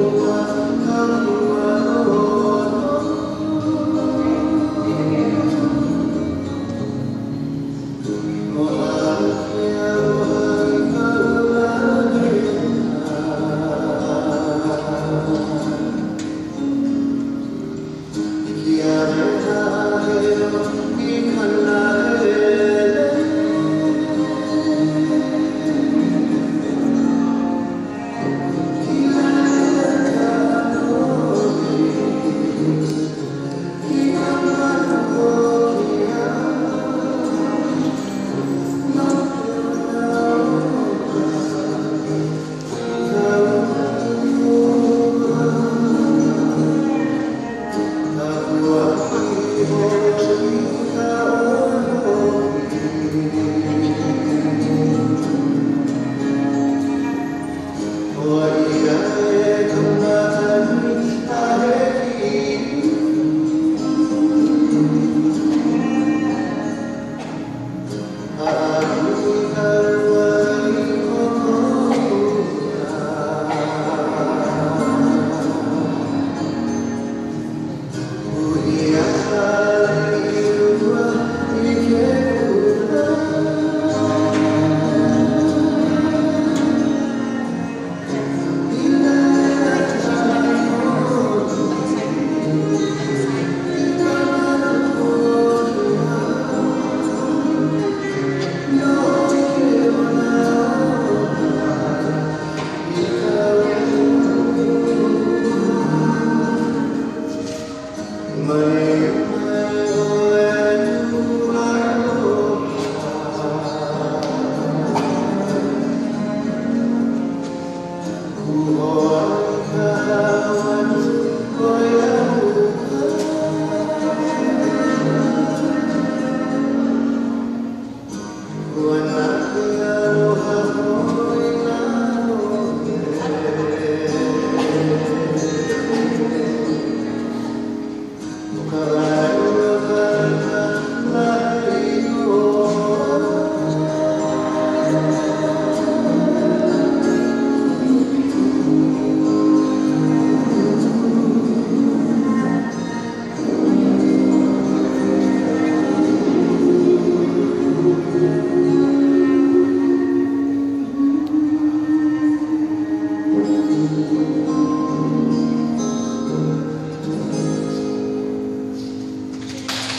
love, come. Senhor.